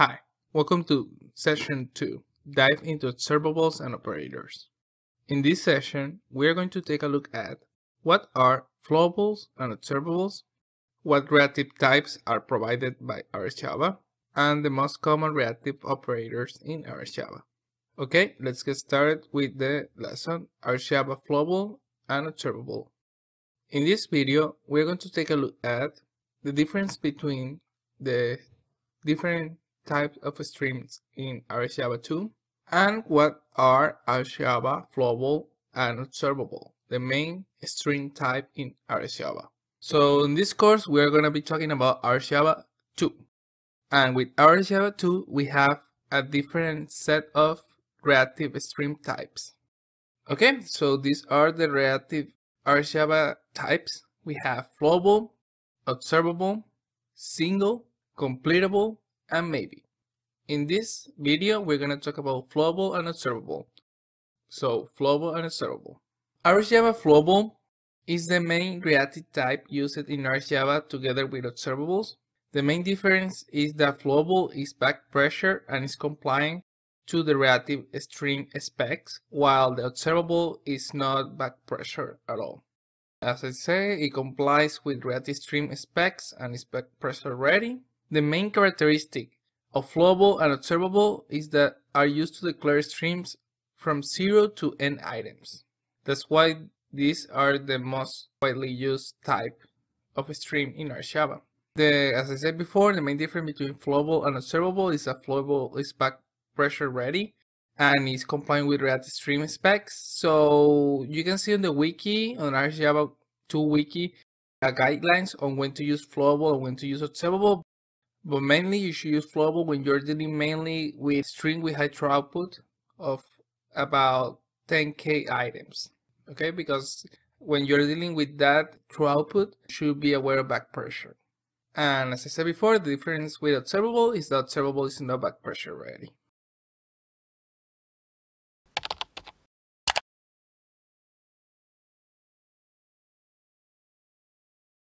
Hi, welcome to session 2, dive into observables and operators. In this session, we are going to take a look at what are flowables and observables, what reactive types are provided by RxJava, and the most common reactive operators in RxJava. Okay, let's get started with the lesson RxJava flowable and observable. In this video, we're going to take a look at the difference between the different types of streams in RxJava 2 and what are RxJava flowable and observable, the main stream type in RxJava. So in this course, we are going to be talking about RxJava 2. And with RxJava 2, we have a different set of reactive stream types. Okay, so these are the reactive RxJava types. We have flowable, observable, single, completable, and maybe. In this video, we're going to talk about flowable and observable. So, flowable and observable. RxJava flowable is the main reactive type used in RxJava together with observables. The main difference is that flowable is back pressure and is complying to the reactive stream specs, while the observable is not back pressure at all. As I say, it complies with reactive stream specs and is back pressure ready. The main characteristic of flowable and observable is that are used to declare streams from 0 to n items. That's why these are the most widely used type of stream in RxJava. The, as I said before, the main difference between flowable and observable is that flowable is back pressure ready and is compliant with reactive stream specs. So you can see on the wiki, on RxJava 2 wiki, uh, guidelines on when to use flowable and when to use observable. But mainly you should use flowable when you're dealing mainly with string with high throughput of about 10k items. Okay, because when you're dealing with that throughput, should be aware of back pressure. And as I said before, the difference with observable is that observable is not back pressure ready.